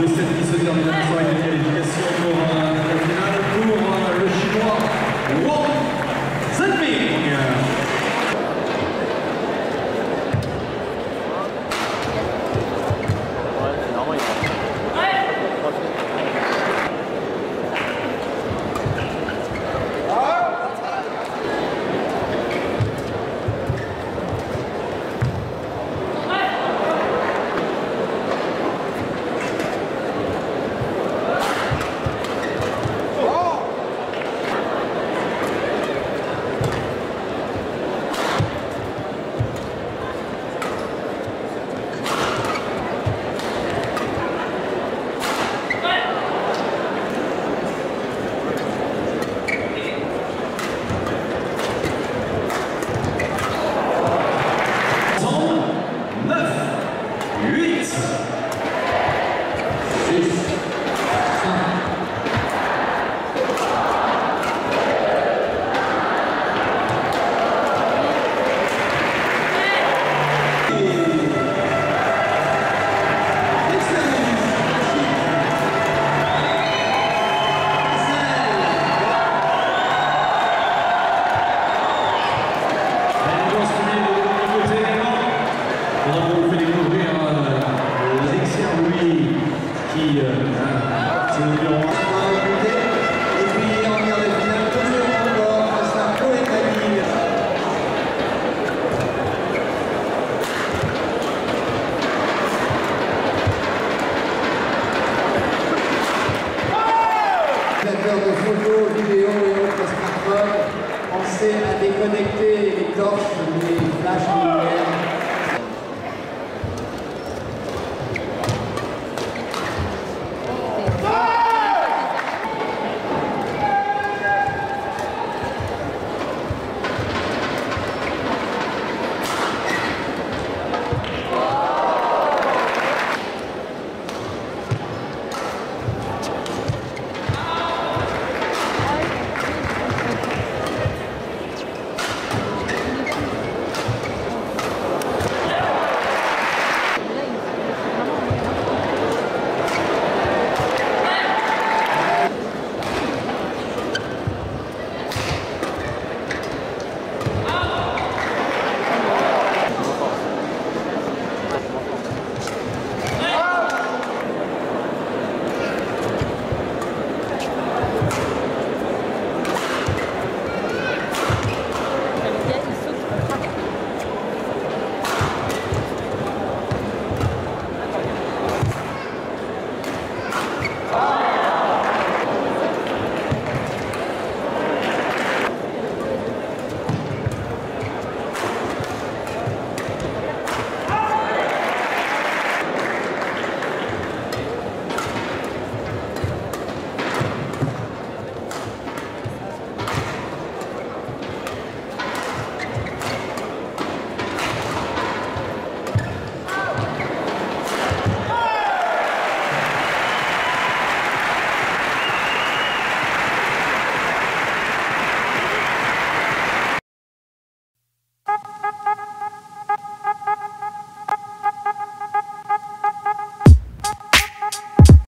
de cette qui se termine à la. De photos, vidéos et autres smartphones, pensez à déconnecter les torches, les flashs en lumière